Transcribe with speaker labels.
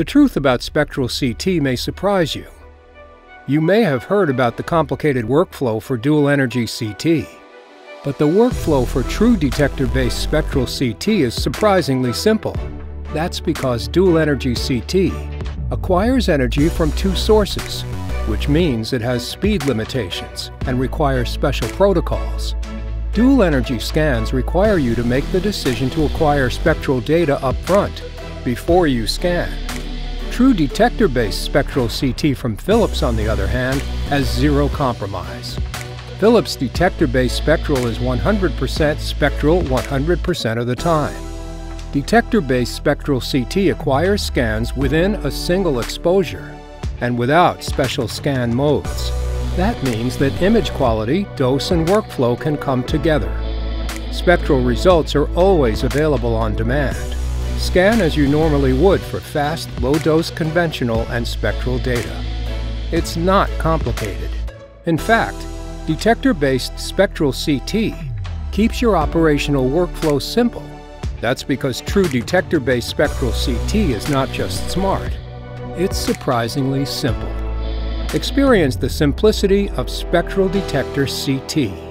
Speaker 1: The truth about spectral CT may surprise you. You may have heard about the complicated workflow for dual energy CT, but the workflow for true detector-based spectral CT is surprisingly simple. That's because dual energy CT acquires energy from two sources, which means it has speed limitations and requires special protocols. Dual energy scans require you to make the decision to acquire spectral data up front, before you scan. True detector-based spectral CT from Philips, on the other hand, has zero compromise. Philips detector-based spectral is 100% spectral 100% of the time. Detector-based spectral CT acquires scans within a single exposure and without special scan modes. That means that image quality, dose, and workflow can come together. Spectral results are always available on demand. Scan as you normally would for fast, low-dose conventional and spectral data. It's not complicated. In fact, detector-based spectral CT keeps your operational workflow simple. That's because true detector-based spectral CT is not just smart, it's surprisingly simple. Experience the simplicity of spectral detector CT.